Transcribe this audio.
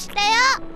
したよ。